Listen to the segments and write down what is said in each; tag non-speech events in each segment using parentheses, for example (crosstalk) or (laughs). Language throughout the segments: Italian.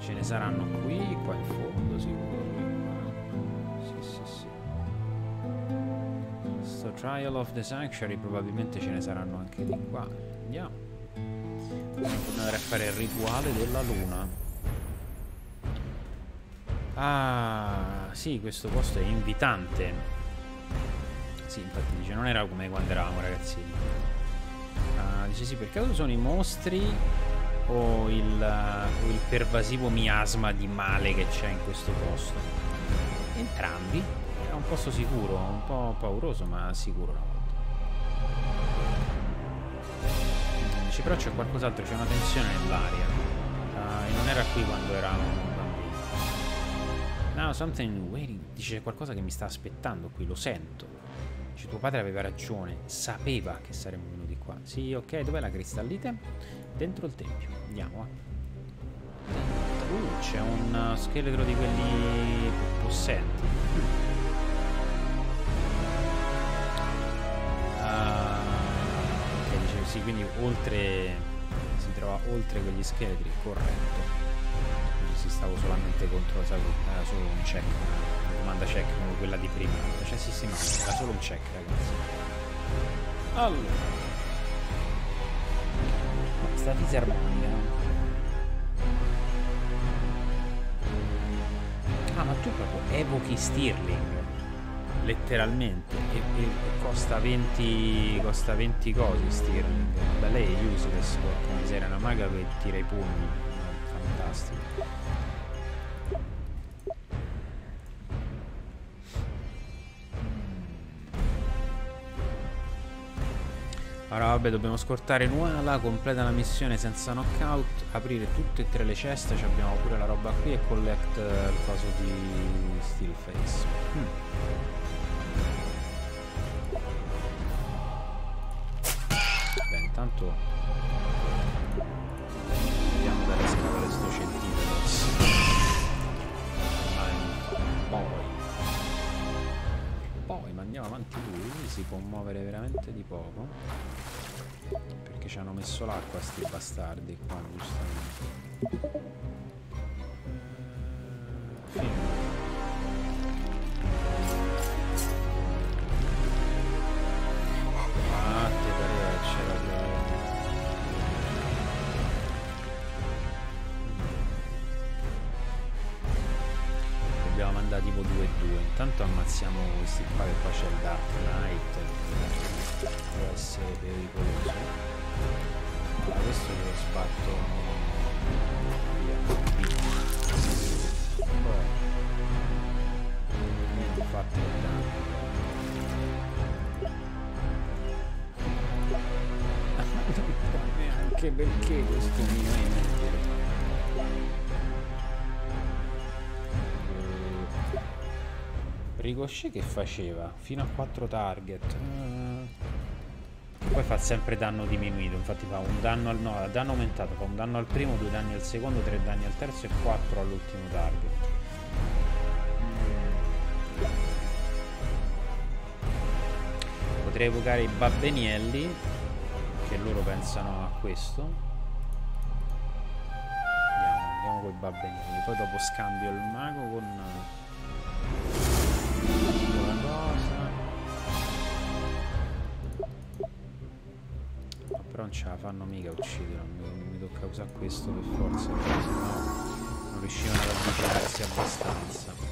Ce ne saranno qui, qua in fondo, sicuro. Sì, sì, sì. Sto Trial of the Sanctuary probabilmente ce ne saranno anche di qua. Andiamo. Dobbiamo a fare il rituale della luna. Ah, sì, questo posto è invitante. Sì, infatti dice, non era come quando eravamo ragazzini. Ah, dice sì, per caso sono i mostri o il, o il pervasivo miasma di male che c'è in questo posto? Entrambi. È un posto sicuro, un po' pauroso, ma sicuro una volta. Dice, però c'è qualcos'altro, c'è una tensione nell'aria. Uh, e non era qui quando eravamo. No, something waiting. Dice qualcosa che mi sta aspettando qui, lo sento. Dice, tuo padre aveva ragione, sapeva che saremmo venuti qua. Sì, ok, dov'è la cristallite? Dentro il tempio. Andiamo, eh. Uh, c'è un scheletro di quelli possenti. Uh, ok, dice sì, quindi oltre... Si trova oltre quegli scheletri, corretto. Quindi si stavo solamente contro, sai, era solo un check. Una domanda check come quella di prima. Cioè sì, sì, no, era solo un check, ragazzi. Allora. Sta fisarmonica? Ah, ma tu proprio evochi Stirling. Letteralmente. E, e, e costa 20. Costa 20 cose Stirling. Da lei è useless, porca miseria, una maga che tira i pugni. Fantastico. Vabbè dobbiamo scortare Nuala, completa la missione senza knockout, aprire tutte e tre le ceste, abbiamo pure la roba qui e collect il coso di Steelface. Hmm. Beh intanto vediamo dalle scale sto centimetros. Poi. Poi ma andiamo avanti lui, si può muovere veramente di poco. Perché ci hanno messo l'acqua sti bastardi qua, giustamente. Fine. Ah, tipo 2 e 2. Intanto ammazziamo questi qua che qua c'è il Dark Knight può essere pericoloso. Allora questo lo sbatto. Via. Poi niente fatto il danno. Neanche perché questo mio è inutile. Ricochet che faceva? Fino a 4 target. Fa sempre danno diminuito, infatti fa un danno al no, danno aumentato, fa un danno al primo, due danni al secondo, tre danni al terzo e quattro all'ultimo target. Potrei evocare i babbenielli, che loro pensano a questo. Andiamo, andiamo con i babbenielli, poi dopo scambio il mago con non ce la fanno mica uccidere mi, mi tocca usare questo per forza perché sennò non riuscivano ad avvicinarsi abbastanza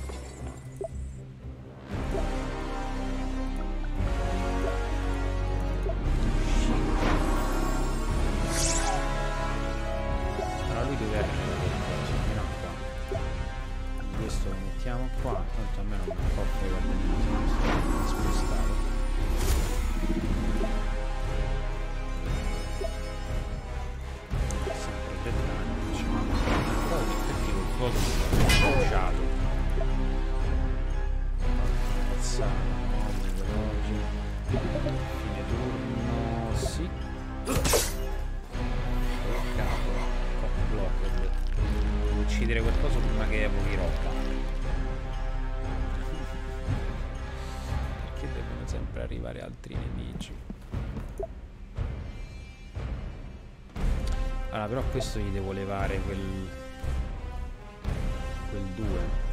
però questo gli devo levare quel... Quel 2.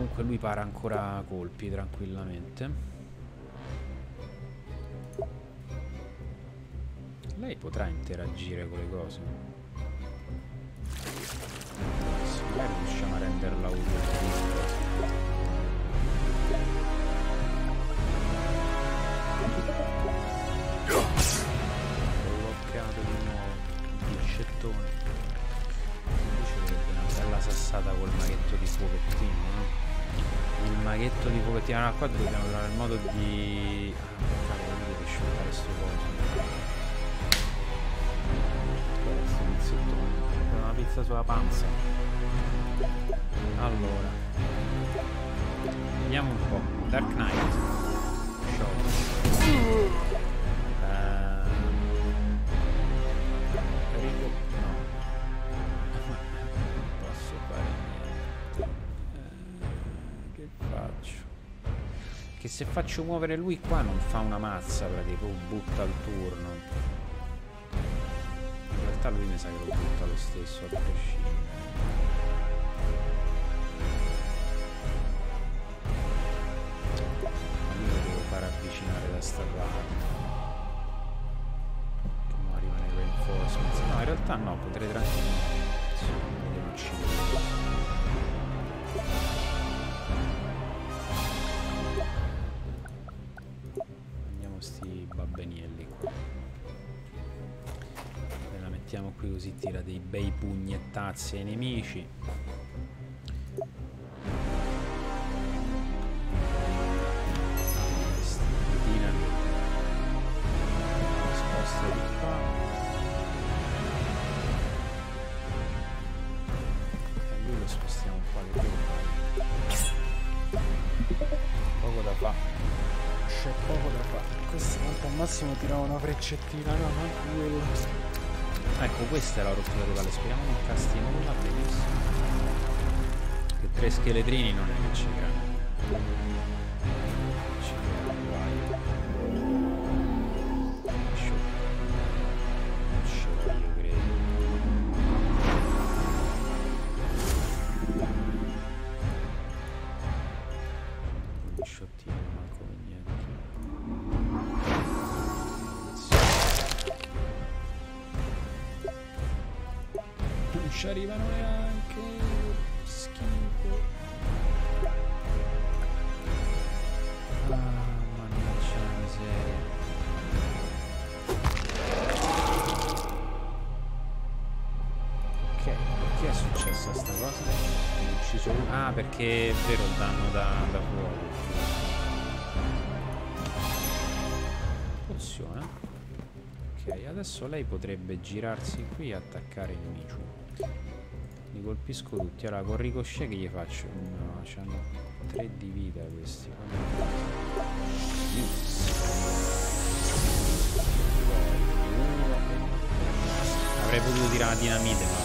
Comunque lui para ancora colpi tranquillamente. Lei potrà interagire con le cose. Sì, magari riusciamo a renderla utile. Qua dobbiamo trovare il modo di ah non riesco a fare sto coso. Questo pizzettone. Una pizza sulla panza. Allora. Vediamo un po' Dark Knight se faccio muovere lui qua non fa una mazza praticamente, butta il turno. In realtà lui mi sa che lo butta lo stesso a prescindere. Pugnettazzi ai nemici. Sposta di qua e lui lo spostiamo qua che devo fare poco da fare c'è poco da fare questo tanto al massimo tirava una freccettina no non quello Ecco, questa è la rottura totale. Speriamo non casti nulla. Benissimo. Che tre scheletrini non è che ci creano. Adesso lei potrebbe girarsi qui e attaccare il Michu. Li colpisco tutti. Allora, con ricochet che gli faccio? No, hanno 3 di vita questi. Avrei potuto tirare la dinamite, ma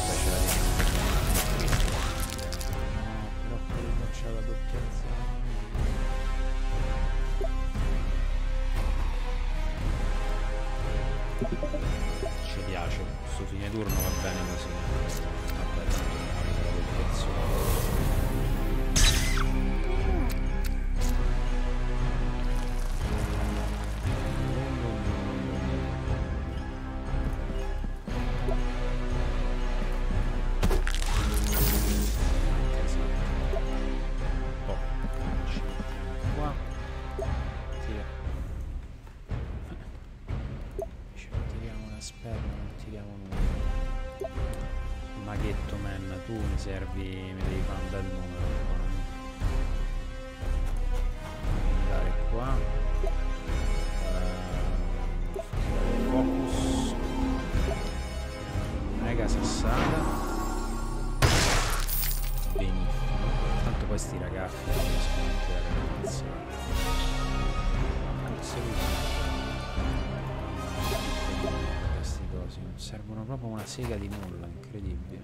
servono proprio una sega di nulla, incredibile.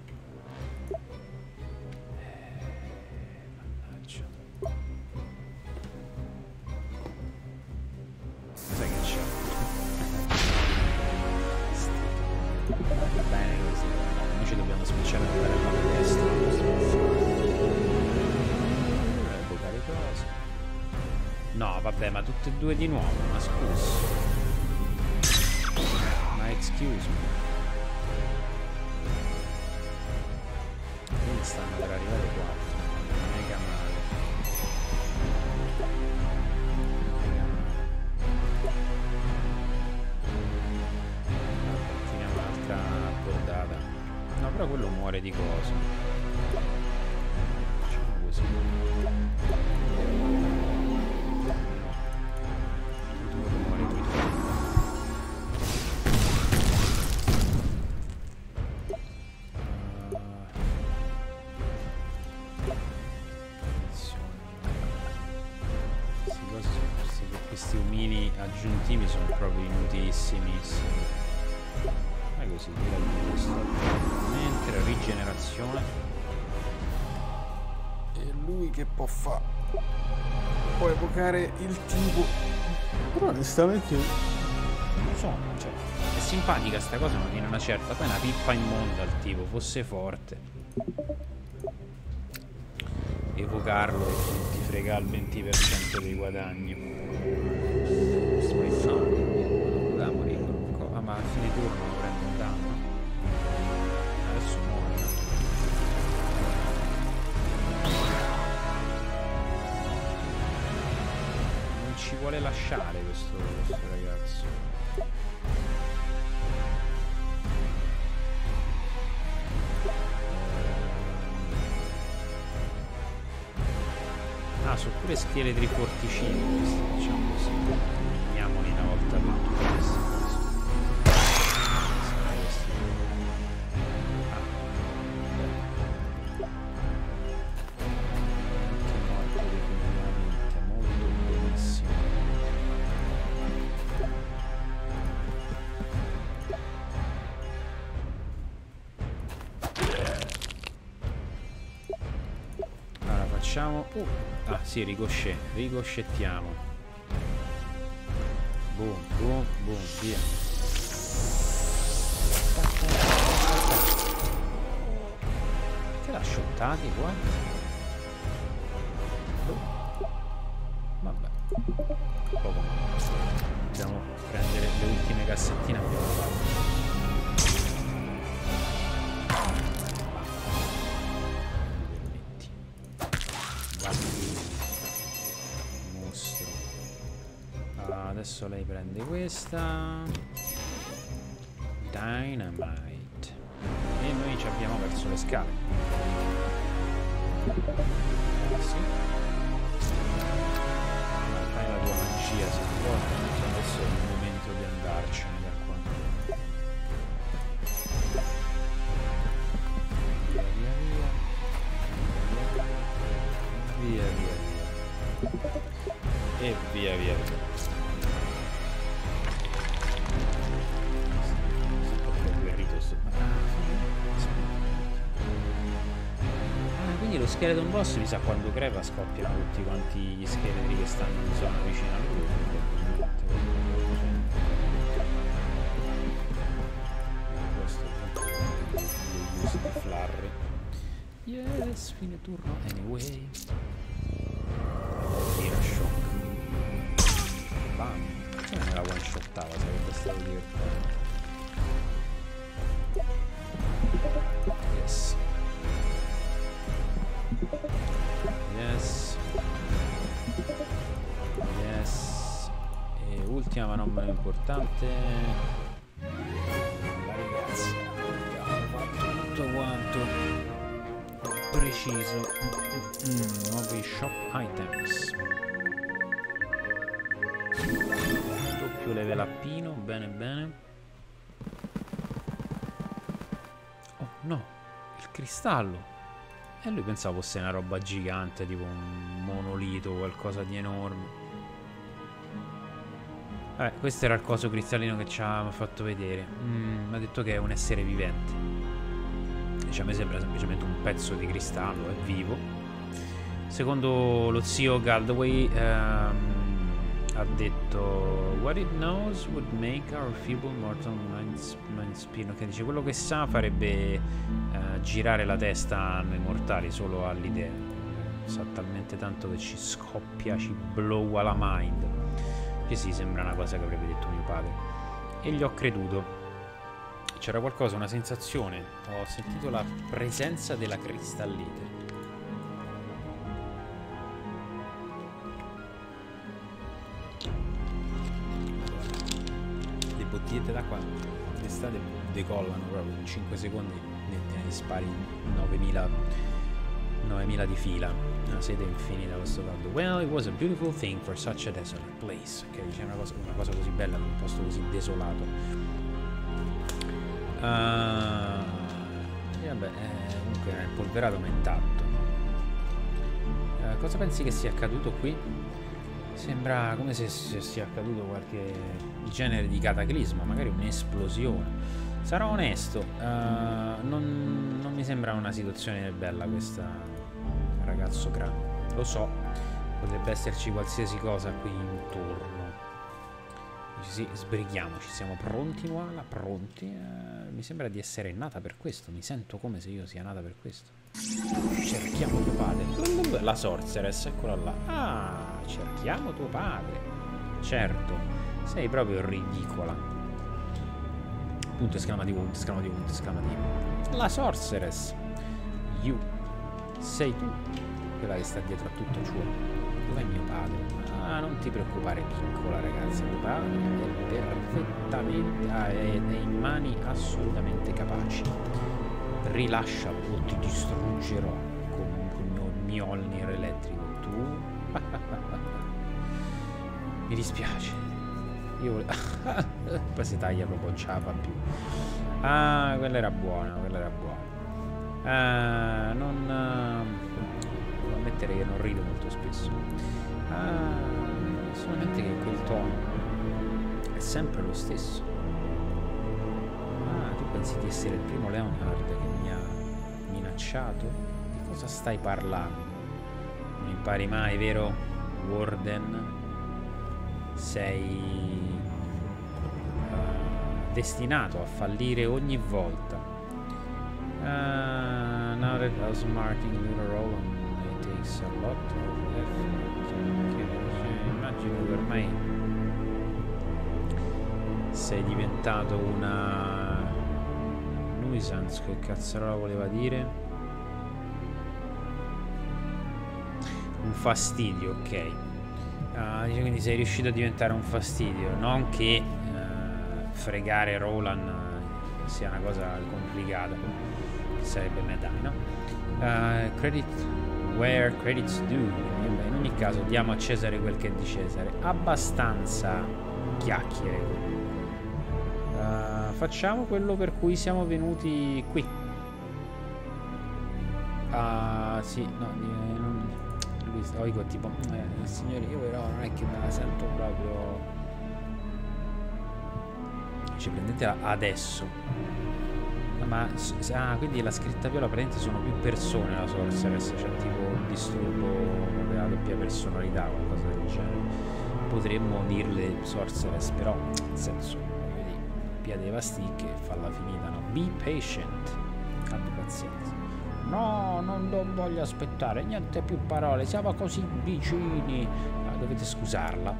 Eh, mannaggia. Sai che c'è? Bene così. Noi ci dobbiamo switchare per dare la destra. Evocare cose. No, vabbè, ma tutte e due di nuovo, ma scusa. Ma excuse me. Sono- questi, umini aggiuntivi sono proprio inutilissimissimi. Fai così, tira via questo. Mentre rigenerazione. E lui che può fare? Può evocare il tipo. Però onestamente. Non so, cioè, è simpatica sta cosa, ma viene una certa. Poi è una pippa immonda il tipo, fosse forte. Evocarlo ti frega il 20% dei guadagni. Sto infame. Poteva morire. Ah, ma a fine turno lo prendo un danno. Adesso muore. no? Non ci vuole lasciare questo, questo ragazzo. Forticini questi, diciamo così. Facciamo... Uh, ah sì, ricochet. Ricoscettiamo. Boom, boom, boom, via. Che l'ha shottati qua? Questa. Dynamite. E noi ci abbiamo verso le scale. Sì. Fai la tua magia se vuoi. Adesso è il momento di andarcene da qua. Via via via. Via via via. E via via via. Skeleton boss mi sa quando crepa scoppiano tutti quanti gli scheletri che stanno in zona vicino a lui. Questo è il uso di Flurry. Yes, fine turno anyway. Tira shock. Bam. Perché non me la one shottava? Sarebbe stato divertente. Ma meno importante. La ragazza. Abbiamo fatto tutto quanto preciso. Mm, nuovi shop items. Doppio level appino, bene bene. Oh no, il cristallo. E lui pensava fosse una roba gigante, tipo un monolito qualcosa di enorme. Vabbè, questo era il coso cristallino che ci ha fatto vedere. Mm, mi ha detto che è un essere vivente. Cioè, a me sembra semplicemente un pezzo di cristallo, è vivo. Secondo lo zio Galdaway ehm, ha detto What it knows would make our feeble mortal minds, mind spin. Che dice quello che sa farebbe eh, girare la testa a noi mortali solo all'idea. Sa talmente tanto che ci scoppia, ci blowa la mind. Che sì, sembra una cosa che avrebbe detto mio padre. E gli ho creduto. C'era qualcosa, una sensazione. Ho sentito la presenza della cristallite. Le bottigliette d'acqua d'estate decollano proprio in 5 secondi ne, ne spari 9000 9000 di fila una sete infinita questo caldo well it was a beautiful thing for such a desolate place. Che dice una cosa, una cosa così bella in un posto così desolato. Uh, e vabbè eh, comunque era impolverato ma intatto. Uh, cosa pensi che sia accaduto qui? sembra come se sia accaduto qualche genere di cataclisma magari un'esplosione. Sarò onesto uh, non, non mi sembra una situazione bella questa ragazzo grande. Lo so, potrebbe esserci qualsiasi cosa qui intorno. Dice sì, sbrighiamoci, siamo pronti Nuala? Pronti? Eh, mi sembra di essere nata per questo, mi sento come se io sia nata per questo. Cerchiamo tuo padre. La sorceress, eccola là. Ah, cerchiamo tuo padre. Certo, sei proprio ridicola. Punto esclamativo, punto esclamativo, punto esclamativo. La sorceress. You sei tu quella che sta dietro a tutto ciò. Dov'è mio padre? Ah, non ti preoccupare, piccola ragazza. Mio padre è perfettamente. Ah, è, è in mani assolutamente capaci. Rilascialo o ti distruggerò con un mio Mjolnir elettrico. Tu. (laughs) Mi dispiace. Io volevo. (laughs) Poi si taglia proprio, fa più. Ah, quella era buona, quella era buona. Uh, non uh, devo ammettere che non rido molto spesso. Uh, solamente che quel tono è sempre lo stesso. Ah tu pensi di essere il primo Leonard che mi ha minacciato? Di cosa stai parlando? Non impari mai vero Warden? Sei destinato a fallire ogni volta. Uh, that us marking Lunar Roland it takes a lot of effort. Che immagino che ormai sei diventato una nuisance, che cazzarola voleva dire? Un fastidio, ok. Uh, quindi sei riuscito a diventare un fastidio, non che uh, fregare Roland sia una cosa complicata sarebbe Medai, no? Uh, credit where credit's due. In ogni caso diamo a Cesare quel che è di Cesare. Abbastanza chiacchiere. Uh, facciamo quello per cui siamo venuti qui. Ah, uh, sì, no, eh, non, oigo tipo, eh, signori, io però non è che me la sento proprio... Ci prendetela adesso ma ah, quindi la scritta viola praticamente sono più persone la sorceress, cioè tipo un disturbo della doppia personalità qualcosa del genere. Potremmo dirle sorceress, però nel senso, vedi, piede pasticche e falla finita, no? Be patient, abbi pazienza. No, non, non voglio aspettare, niente più parole, siamo così vicini. Uh, dovete scusarla.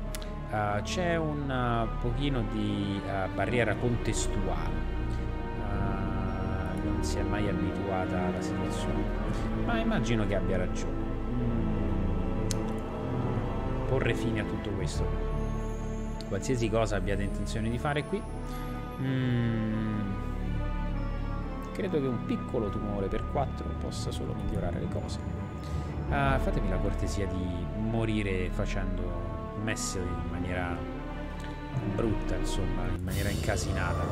Uh, c'è un uh, pochino di barriera contestuale si è mai abituata alla situazione. Ma immagino che abbia ragione. Porre fine a tutto questo. Qualsiasi cosa abbiate intenzione di fare qui. Mm, credo che un piccolo tumore per 4 possa solo migliorare le cose. Uh, fatemi la cortesia di morire facendo messe in maniera brutta, insomma, in maniera incasinata,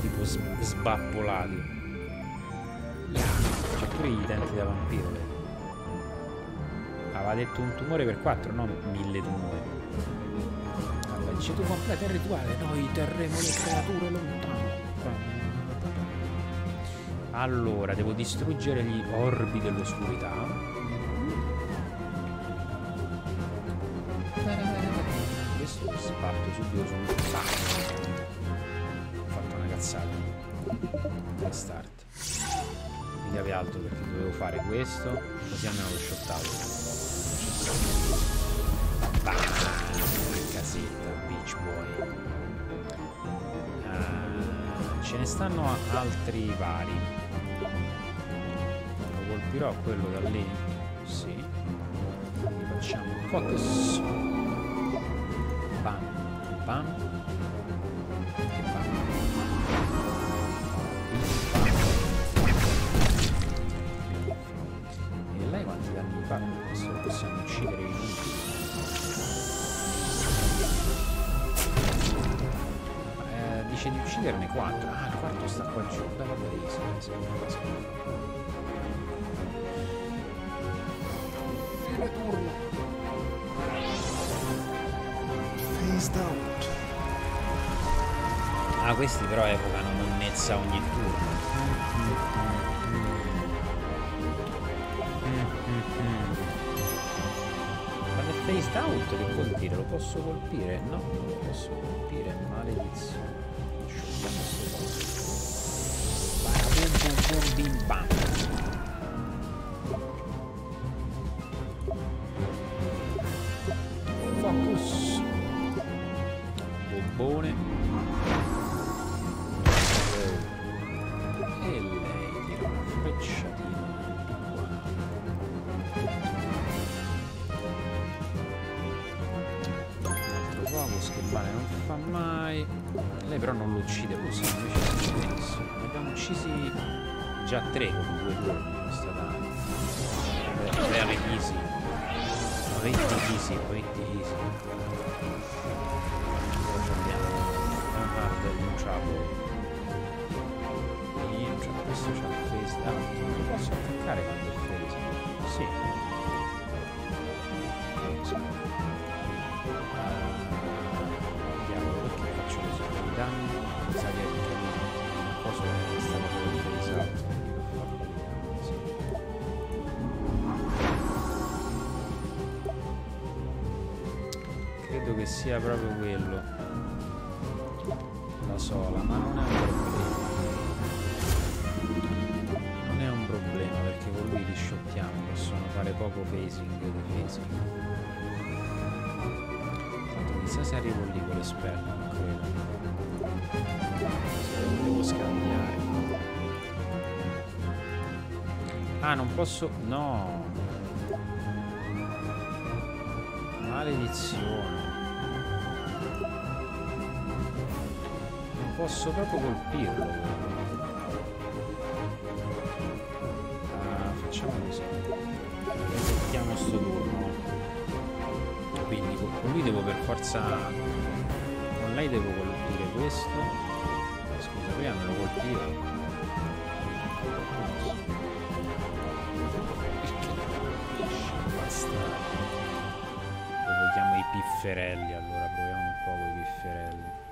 tipo sbappolati. I denti da vampiro. Aveva detto un tumore per 4, non mille tumori. Vabbè, Dice tu completa il rituale, noi terremo le creature lontano. Allora, devo distruggere gli orbi dell'oscurità. Questo lo sbatto subito sul pazzo. Ho fatto una cazzata. Restart. Chiave alto perché dovevo fare questo, così almeno lo shottato. Bam! Casetta, Beach Boy. Uh, ce ne stanno altri vari. Lo colpirò quello da lì? Sì. Facciamo focus. Sta qua giù. Bella bellissima. Sì, cosa. Fine turno. Phased out. Ah, questi però evocano monnezza ogni turno. Phased out che vuol dire? Lo posso colpire? No, non lo posso colpire, maledizione. Sciogliamo sto coso. Bada boom boom boom bim bam. Già tre con due turni, non è stata very easy. Pretty easy, pretty easy. Cosa abbiamo? Non hard trouble. Questo c'ha il face down. Non lo posso attaccare quando è face. Sì. Che sia proprio quello. La sola, ma non è un problema. Non è un problema perché con lui li shottiamo, possono fare poco phasing di phasing. Tanto chissà se arrivo lì con l'esperto, non credo. Se lo devo scambiare. Ah, non posso. No! Maledizione. Posso proprio colpirlo. Ah, facciamo così. Resettiamo sto turno. Quindi con lui devo per forza... Con lei devo colpire questo. Scusa, prima me lo colpiva. Bastardo. Evochiamo i pifferelli, allora proviamo un po' con i pifferelli.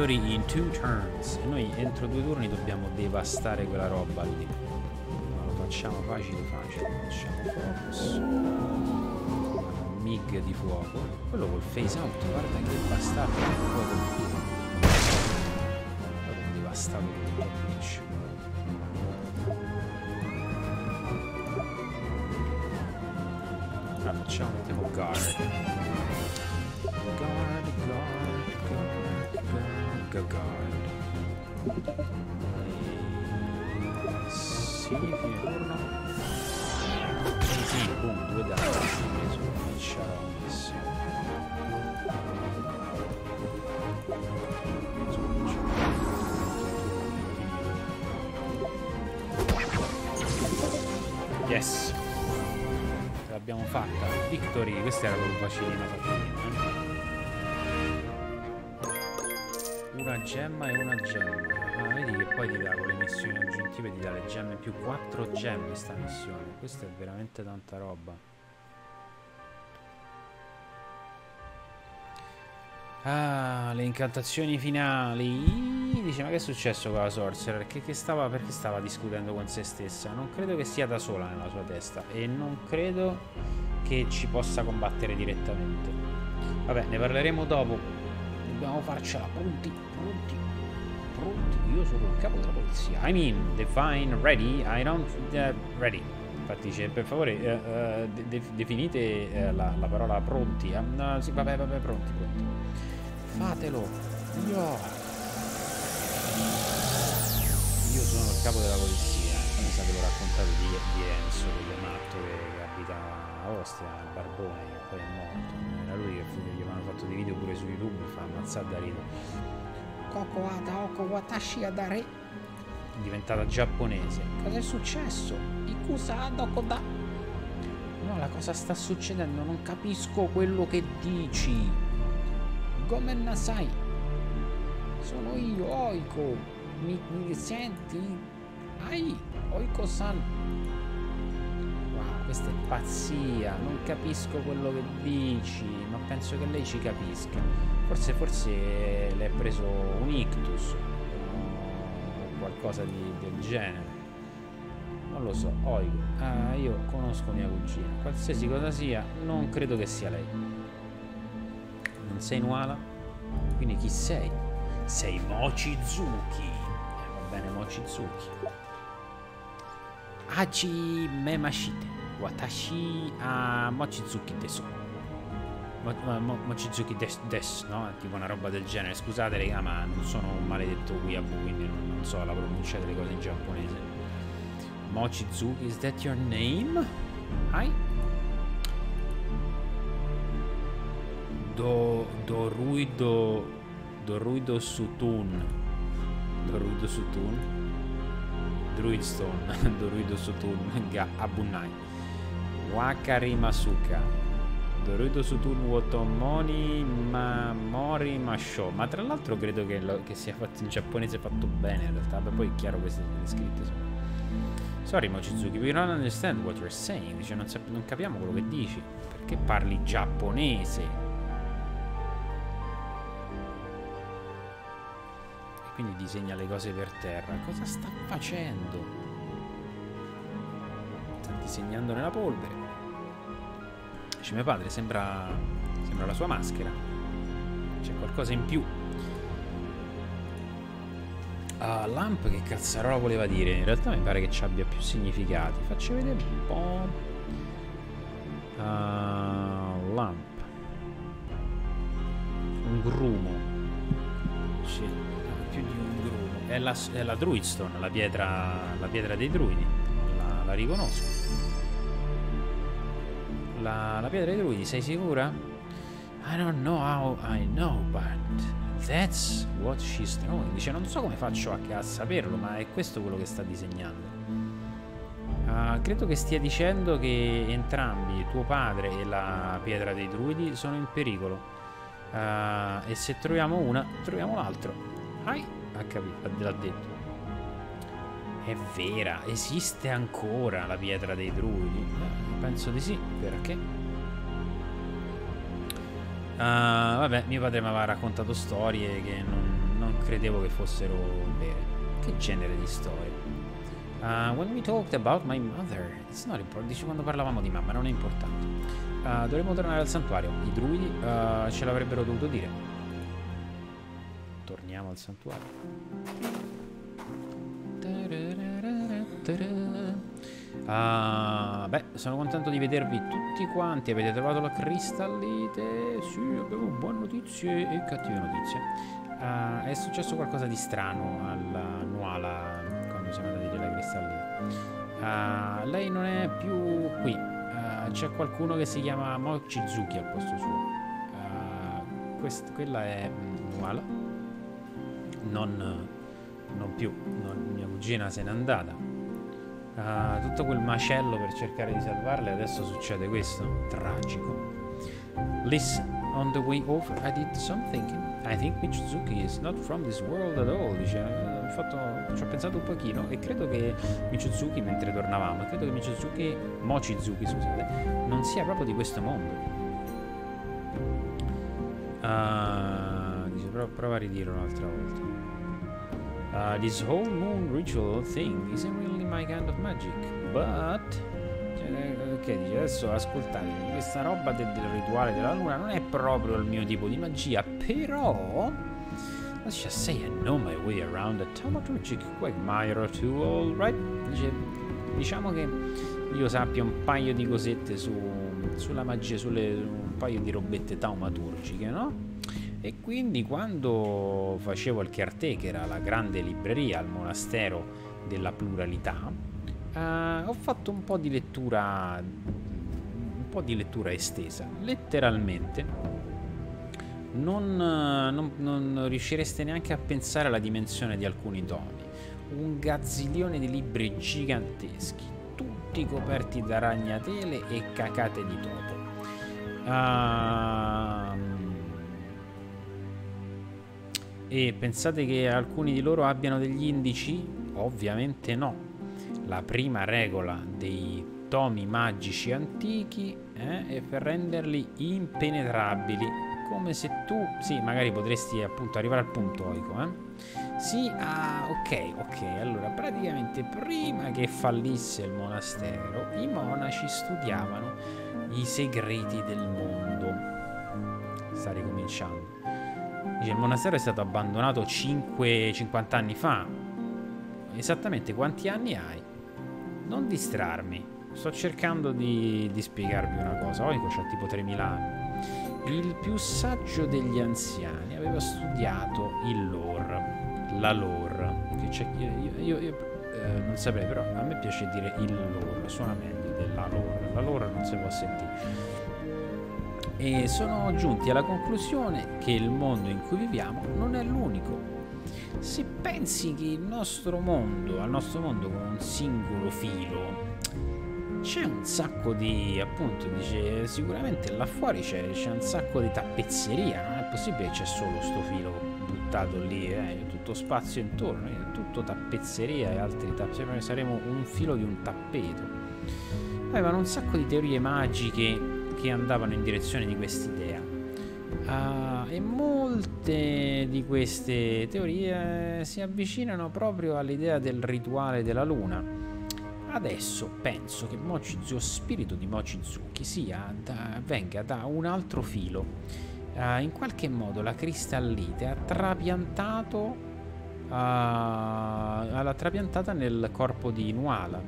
Victory in two turns. E noi entro due turni dobbiamo devastare quella roba lì. No, lo facciamo facile facile. Facciamo focus. MIG di fuoco. Quello col face out, guarda che bastardo che può colpire. Guarda come devastato tutto, bitch. Ah, facciamo. Guard, guard, guard, guard. Sì, fine turno. Sì, boom, due dati. Preso, facciamo messo. Yes! Ce l'abbiamo fatta. Victory, questa era proprio facilina facilina. Gemma e una gemma. Ah, vedi che poi ti dà con le missioni aggiuntive, ti dà le gemme più 4 gemme sta missione. Questa è veramente tanta roba. Ah, le incantazioni finali. Dice, ma che è successo con la Sorcerer? Che, che stava, perché stava discutendo con se stessa? Non credo che sia da sola nella sua testa. E non credo che ci possa combattere direttamente. Vabbè, ne parleremo dopo. Dobbiamo farcela. Pronti, pronti, pronti. Io sono il capo della polizia. I mean, define ready. I don't... Uh, ready. Infatti dice, per favore, uh, uh, de definite la, la, parola pronti. no, sì, vabbè, vabbè, pronti, pronti. Fatelo. Io... Io sono il capo della polizia. Mi sa che raccontato di, di Enzo, quello matto che abita a Ostia, il barbone, che poi è morto. Era lui che fu, gli avevano fatto dei video pure su YouTube, fa ammazzare da rito. Koko Adaoko Watashi Adare. Diventata giapponese. Cosa è successo? Ikusa Adoko da. No, la cosa sta succedendo, non capisco quello che dici. Gomen Nasai. Sono io, Oiko. Mi, mi senti? Ai, Oiko-san. Questa è pazzia. Non capisco quello che dici, ma penso che lei ci capisca. Forse, forse le è preso un ictus o qualcosa di, del genere. Non lo so, Oiko. Ah, io conosco mia cugina. Qualsiasi cosa sia, non credo che sia lei. Non sei Nuala? Quindi chi sei? Sei Mochizuki. Eh, va bene, Mochizuki. Hachi Memashite. Watashi a Mochizuki desu. Mo, mo, Mochizuki des, des, no? Tipo una roba del genere. Scusate, raga, ma non sono un maledetto Weeaboo, quindi non, non so la pronuncia delle cose in giapponese. Mochizuki, is that your name? Hi? Do, Doruido Doruido Sutun Doruido Sutun Druidstone (laughs) Doruido Sutun Abunai Wakari Masuka. Doruido Sutun Wotomoni Mamori Masho Ma tra l'altro credo che, lo, che sia fatto in giapponese fatto bene in realtà. Beh, poi è chiaro queste le scritte sono Sorry Mochizuki, we don't understand what you're saying. Dice non, non capiamo quello che dici. Perché parli giapponese? Quindi disegna le cose per terra. Cosa sta facendo? Disegnando nella polvere. Dice mio padre, sembra, sembra la sua maschera. C'è qualcosa in più. Uh, Lamp che cazzarola voleva dire? In realtà mi pare che ci abbia più significati. Facci vedere un po'. Uh, lamp. Un grumo. Sì più di un grumo. È la, è la Druidstone, la pietra, la pietra dei druidi. La, la riconosco. La, la, pietra dei druidi, sei sicura? I don't know how I know, but that's what she's doing. Dice, non so come faccio a, a saperlo, ma è questo quello che sta disegnando. Uh, credo che stia dicendo che entrambi, tuo padre e la pietra dei druidi, sono in pericolo. Uh, e se troviamo una, troviamo l'altro. Hai? Ha capito, l'ha detto. È vera, esiste ancora la pietra dei druidi? Penso di sì, perché? Uh, vabbè, mio padre mi aveva raccontato storie che non, non credevo che fossero vere. Che genere di storie? Uh, when we talked about my mother, it's not important. Dice quando parlavamo di mamma, non è importante. Uh, dovremmo tornare al santuario. I druidi uh, ce l'avrebbero dovuto dire. Torniamo al santuario. Uh, beh, sono contento di vedervi tutti quanti. Avete trovato la cristallite? Sì, abbiamo buone notizie e cattive notizie. Uh, è successo qualcosa di strano alla Nuala quando siamo andati della cristallite. Uh, lei non è più qui. c'è qualcuno che si chiama Mochizuki al posto suo. Quella è Nuala. Non, non più. Non, cugina se n'è andata uh, tutto quel macello per cercare di salvarle, adesso succede questo. Tragico. Listen, on the way over I did some thinking. I think Michizuki is not from this world at all. Dice, fatto, ci ho pensato un pochino e credo che Michizuki, mentre tornavamo, credo che Michizuki, Mochizuki scusate, non sia proprio di questo mondo. Uh, dice, prova a ridirlo un'altra volta. Uh, this whole moon ritual thing isn't really my kind of magic, but... Cioè, che dice? Adesso ascoltate, questa roba del, del, rituale della luna non è proprio il mio tipo di magia, però... Let's just say I know my way around a thaumaturgic quagmire or two, alright? Dice, diciamo che io sappia un paio di cosette su, sulla magia, sulle, un paio di robette taumaturgiche, no? E quindi quando facevo il caretaker alla grande libreria, al monastero della pluralità, eh, ho fatto un po' di lettura, un po' di lettura estesa. Letteralmente non, non, non riuscireste neanche a pensare alla dimensione di alcuni tomi. Un gazzilione di libri giganteschi, tutti coperti da ragnatele e cacate di topo. Uh, e pensate che alcuni di loro abbiano degli indici? Ovviamente no. La prima regola dei tomi magici antichi eh, è per renderli impenetrabili. Come se tu, sì, magari potresti appunto arrivare al punto oico, eh? Sì, ah, ok, ok. Allora, praticamente prima che fallisse il monastero, i monaci studiavano i segreti del mondo. Sta ricominciando. Dice, il monastero è stato abbandonato 5, 50 anni fa. Esattamente quanti anni hai? Non distrarmi. Sto cercando di, di spiegarvi una cosa. Oico c'ha tipo 3000 anni. Il più saggio degli anziani aveva studiato il lore. La lore. Io, io, io eh, non saprei, però a me piace dire il lore. Suona meglio della lore. La lore non si può sentire e sono giunti alla conclusione che il mondo in cui viviamo non è l'unico. Se pensi che il nostro mondo, al nostro mondo con un singolo filo, c'è un sacco di, appunto, dice, sicuramente là fuori c'è, un sacco di tappezzeria, non è possibile che c'è solo sto filo buttato lì, eh, tutto spazio intorno, è tutto tappezzeria e altri tappezzeria, saremo un filo di un tappeto. Avevano un sacco di teorie magiche che andavano in direzione di quest'idea. Uh, e molte di queste teorie si avvicinano proprio all'idea del rituale della luna. Adesso penso che Mochizu, spirito di Mochizuki, sia da, venga da un altro filo. Uh, in qualche modo la cristallite ha trapiantato, uh, l'ha trapiantata nel corpo di Nuala.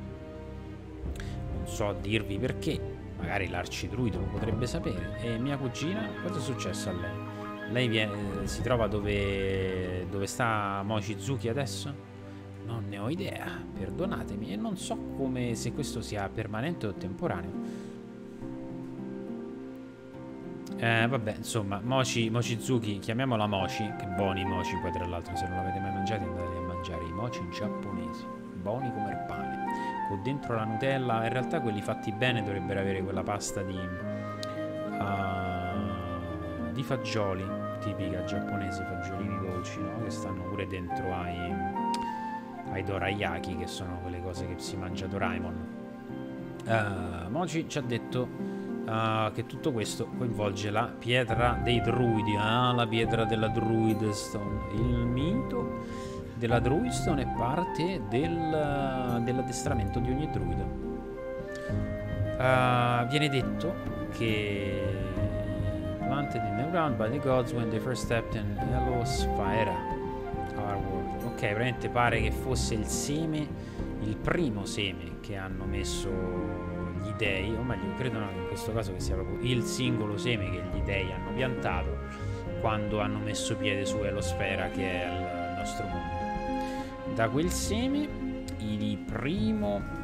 Non so dirvi perché, magari l'arcidruido lo potrebbe sapere. E mia cugina, cosa è successo a lei? Lei viene, si trova dove, dove sta Mochizuki adesso? Non ne ho idea, perdonatemi, e non so come se questo sia permanente o temporaneo. Eh, vabbè, insomma, Mochi, Mochizuki, chiamiamola Mochi, che buoni Mochi poi tra l'altro, se non l'avete mai mangiati andate a mangiare i Mochi giapponesi, buoni come il pane con dentro la Nutella. In realtà quelli fatti bene dovrebbero avere quella pasta di, uh, di fagioli, tipica giapponese, fagiolini dolci, no? che stanno pure dentro ai, ai dorayaki, che sono quelle cose che si mangia Doraemon. Uh, Mochi ci ha detto uh, che tutto questo coinvolge la pietra dei druidi, ah, la pietra della Druid Stone, il mito della Druidstone è parte del, dell'addestramento di ogni druido. Uh, viene detto che planted in the ground by the gods when they first stepped in our world. Ok, veramente pare che fosse il seme, il primo seme che hanno messo gli dei, o meglio, credo in questo caso che sia proprio il singolo seme che gli dei hanno piantato quando hanno messo piede su Helosfera, che è il nostro mondo. Da quel seme, il primo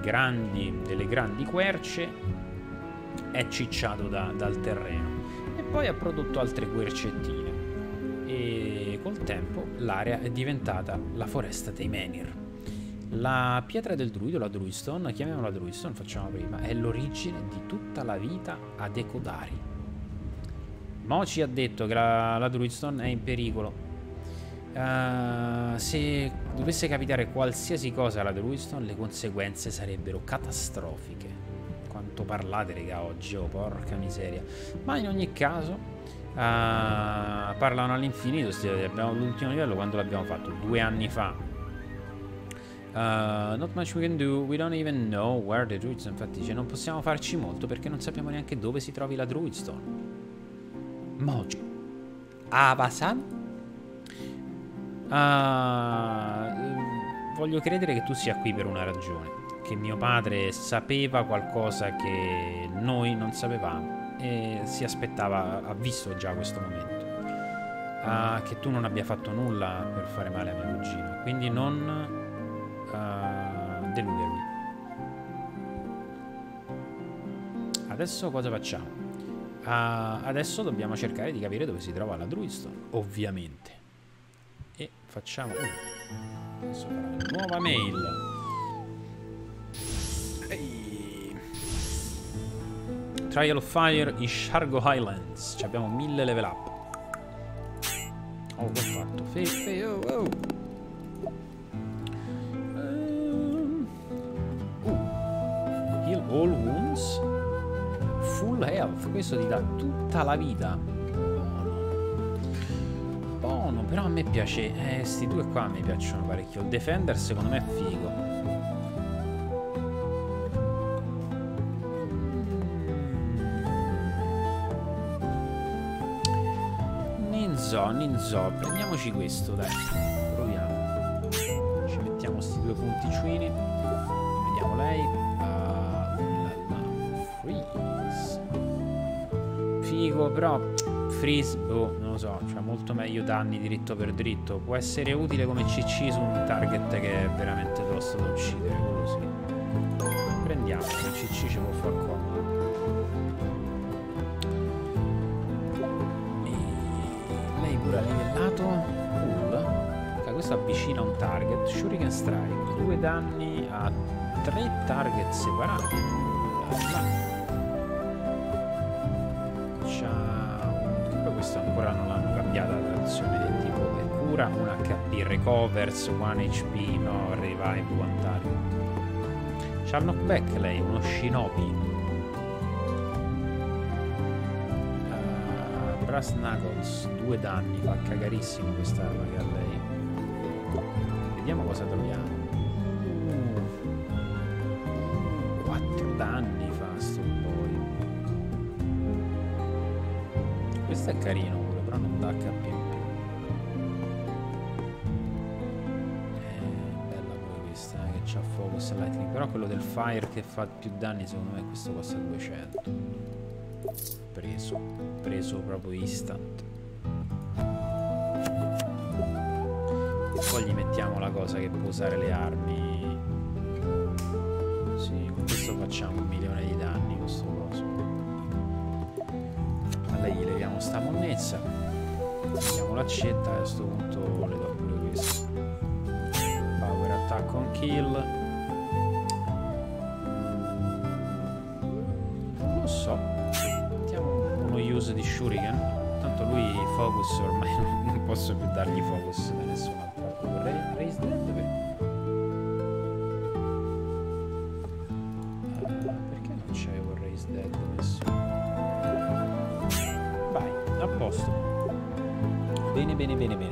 grandi, delle grandi querce è cicciato da, dal terreno e poi ha prodotto altre quercettine e col tempo l'area è diventata la foresta dei Menhir. La pietra del druido, la Druidstone, chiamiamola Druidstone, facciamo prima, è l'origine di tutta la vita ad Ekodari. Mo ci ha detto che la, la Druidstone è in pericolo Uh, se dovesse capitare qualsiasi cosa alla Druidstone, le conseguenze sarebbero catastrofiche. Quanto parlate, raga, oggi, oh, porca miseria. Ma in ogni caso, uh, parlano all'infinito. L'ultimo livello quando l'abbiamo fatto? Due anni fa. Uh, not much we can do, we don't even know where the Druidstone. Infatti dice non possiamo farci molto perché non sappiamo neanche dove si trovi la Druidstone. Moji. Avasan? Uh, voglio credere che tu sia qui per una ragione. Che mio padre sapeva qualcosa che noi non sapevamo e si aspettava, ha visto già questo momento. Uh, che tu non abbia fatto nulla per fare male a mio cugino. Quindi non uh, deludermi. Adesso cosa facciamo? Uh, adesso dobbiamo cercare di capire dove si trova la Druidstone, ovviamente facciamo... Uh, nuova mail. Ehi. Trial of Fire in Shargo Highlands. Ci abbiamo mille level up. Oh, che ho fatto? Fe, fe, oh, oh. Um, uh. Heal all wounds. Full health. Questo ti dà tutta la vita però a me piace, eh, sti due qua mi piacciono parecchio. Il Defender secondo me è figo. Ninzo, Ninzo, prendiamoci questo, dai. Proviamo. Ci mettiamo sti due punticini. Vediamo lei. Uh, Freeze. Figo, però freeze, boh, lo so, cioè molto meglio danni dritto per dritto. Può essere utile come CC su un target che è veramente tosto da uccidere, quello sì. Prendiamo, il CC ci può far comodo. E lei pure ha livellato. Cool. Okay, questo avvicina un target. Shuriken Strike. Due danni a tre target separati. Là. Cura, un HP, recovers, 1 HP, no, revive, one target. C'ha il knockback lei, uno shinobi. Uh, Brass Knuckles, due danni, fa cagarissimo quest'arma che ha lei. Vediamo cosa troviamo. Uh, 4 danni fa sto boy. Questo è carino pure, però non dà HP c'ha focus e lightning. Però quello del fire che fa più danni, secondo me questo costa 200. Preso, preso proprio instant. E poi gli mettiamo la cosa che può usare le armi. Sì, con questo facciamo un milione di danni questo coso lei gli leviamo sta monnezza Vediamo l'accetta a questo punto le do pure questo power attack on kill uno use di shuriken tanto lui focus ormai (laughs) non posso più dargli focus da nessun'altra vorrei raise dead per... Uh, perché non c'avevo raise dead messo a posto. Bene, bene, bene. bene.